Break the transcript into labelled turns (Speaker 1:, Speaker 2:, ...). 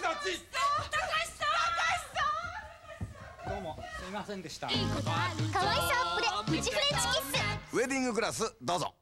Speaker 1: ち
Speaker 2: どうもすいませんでした。
Speaker 3: かわいさアップでプチフレンチキッス。
Speaker 1: ウェディングクラスどうぞ。